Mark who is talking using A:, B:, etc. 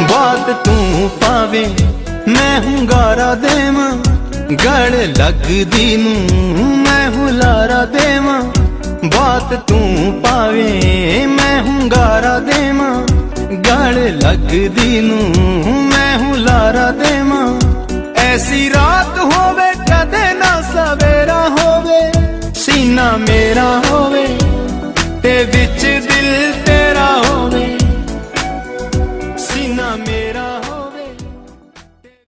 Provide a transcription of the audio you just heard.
A: ਬਾਤ ਤੂੰ ਪਾਵੇ, ਮੈਂ ਹੁੰਗਾਰਾ ਦੇਵਾਂ। ਗੜ ਲੱਗਦੀ ਨੂੰ ਮੈਂ ਹੁਲਾਰਾ ਦੇਵਾਂ। ਬਾਤ ਤੂੰ ਪਾਵੇ, ਮੈਂ ਹੁੰਗਾਰਾ ਦੇਵਾਂ। ਗੜ ਲੱਗਦੀ ਨੂੰ ਮੈਂ ਹੁਲਾਰਾ ਦੇਵਾਂ। ਐਸੀ ਰਾਤ ਹੋਵੇ ਕਦੇ ਨਾ ਸਵੇਰਾ ਹੋਵੇ, ਸੀਨਾ ਮੇਰਾ ਹੋਵੇ ਤੇ ਵਿੱਚ ਦਿਲ